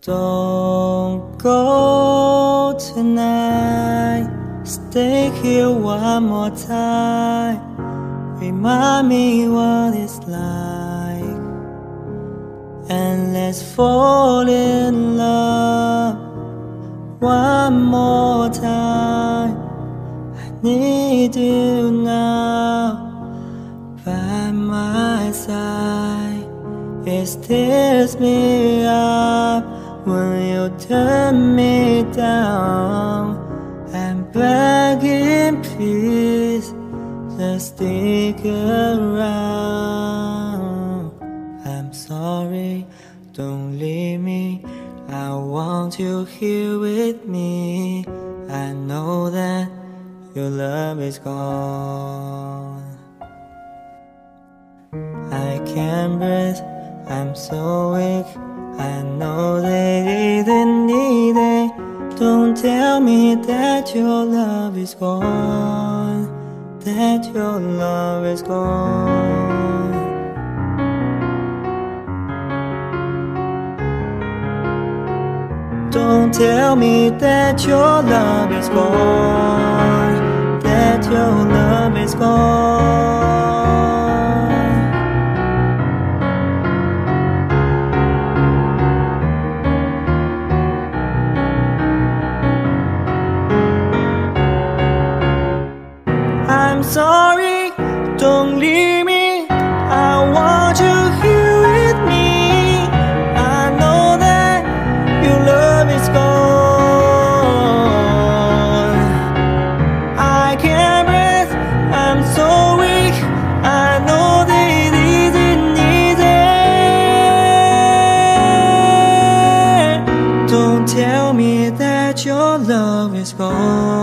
Don't go tonight. Stay here one more time. Remind me what it's like. And let's fall in love one more time. I need you now by my side. It tears me up when you turn me down. I'm begging, please, just stick around. I'm sorry, don't leave me. I want you here with me. I know that your love is gone. I can't breathe, I'm so weak. I know they didn't need it. Don't tell me that your love is gone. That your love is gone. Don't tell me that your love is gone. That your love is gone. I'm sorry, don't leave me. I want you here with me. I know that your love is gone. I can't breathe, I'm so weak. I know that it isn't easy. Don't tell me that your love is gone.